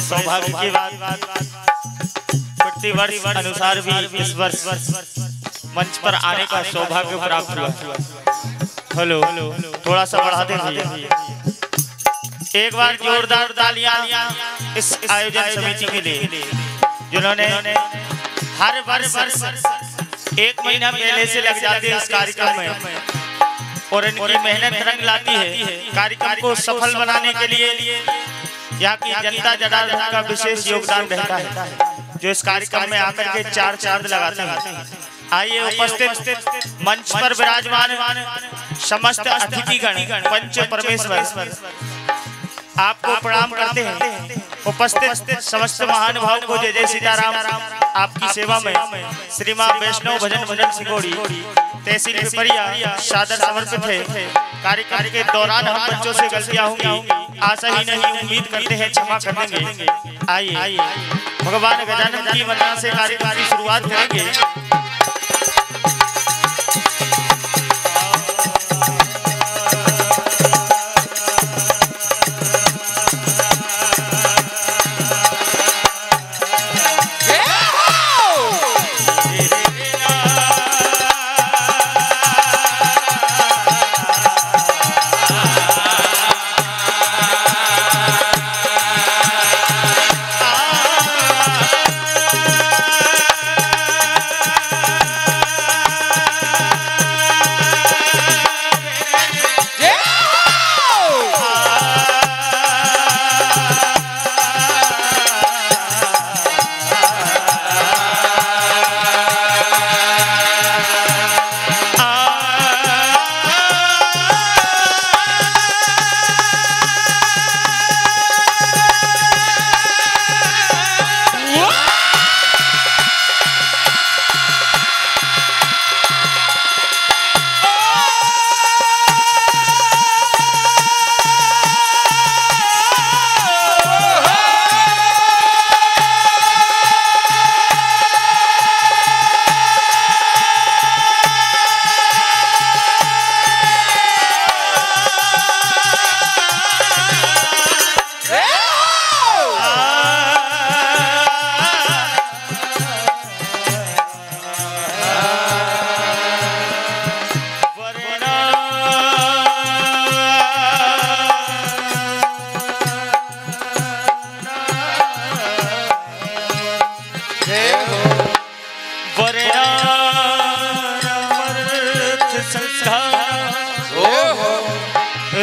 सौभाग्य की बात। प्रतिवर्ष अनुसार भी इस वर्ष मंच पर आने का सौभाग्य प्राप्त हुआ। हेलो थोड़ा सा बढ़ा दे एक बार जोरदार तालियाँ इस आयोजन समिति के लिए, जिन्होंने हर वर्ष एक महीना पहले से लग जाते हैं इस कार्यक्रम में। और इनकी मेहनत रंग लाती है। कार्यक्रम को सफल बनाने के लिए यहाँ की जनता जनार्दन का विशेष योगदान रहता है। जो इस कार्यक्रम में आकर के चार चाँद लगाते हैं। आइए उपस्थित मंच पर विराजमान समस्त अतिथिगण पंच परमेश्वर आपको प्रणाम करते हैं। उपस्थित समस्त महानुभाव को जय जय सीताराम। आपकी सेवा में श्री माँ वैष्णव भजन भजन सिंगोड़ी तहसील पिपरिया सादर समर्पित है कार्यक्रम के दौरान हम बच्चों से गलतियाँ होंगी। आशा ही नहीं उम्मीद करते हैं क्षमा कर देंगे आइए। भगवान गजानंद की वंदना से कार्यक्रम की शुरुआत करेंगे।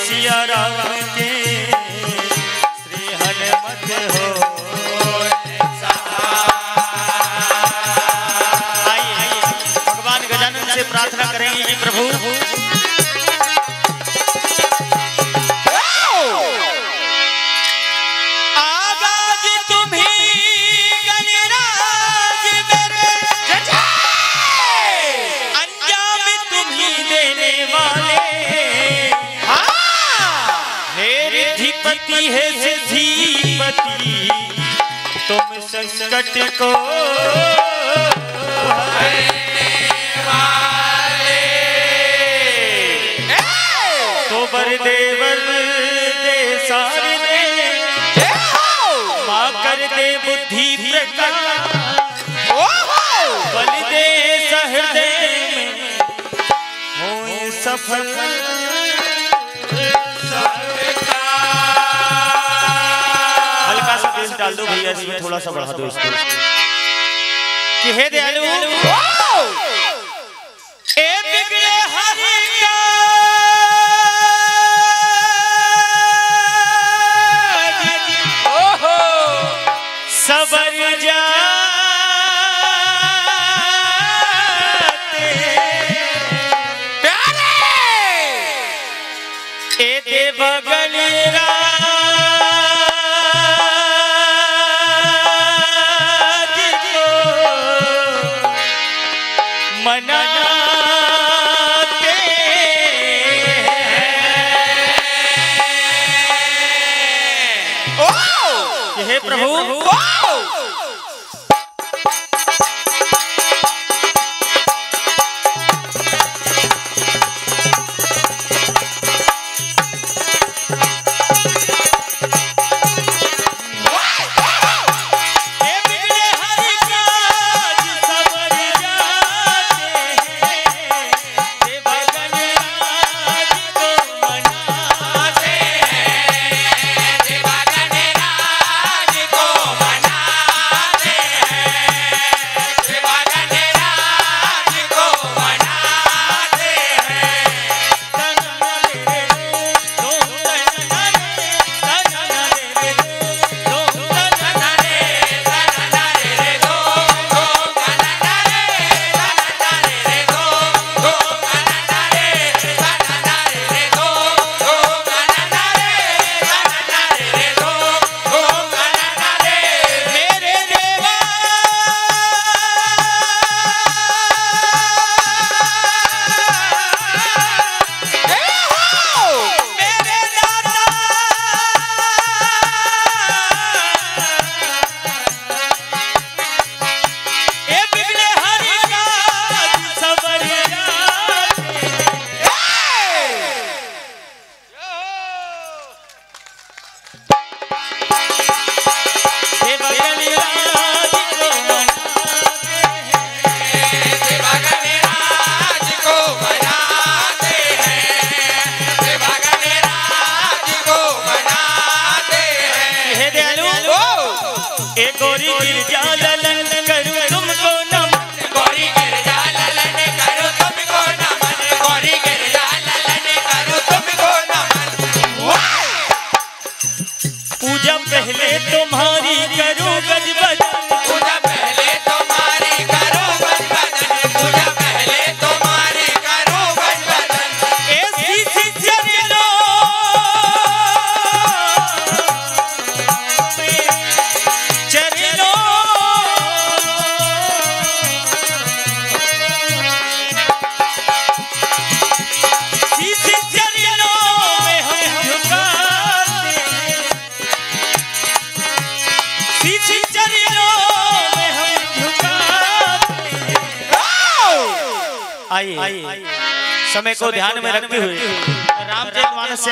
सिया राम के श्री हनुमत हो आइए, भगवान गजानन से प्रार्थना करेंगे प्रभु। रिद्धिपति है सिद्धिपति तुम संकट को तो बर देवर दे सारे दे। माँ कर दे बुद्धि प्रकट। बल दे सहृदय। सफल। डाल दो भैया इसमें थोड़ा सा बढ़ा दो इसको। कि हे दयालु ए बिगड़े हरि का ए दे हे प्रभु, प्रभु। ए गोरी गिर जाला आए समय को ध्यान में रखते हुए रामचरित मानस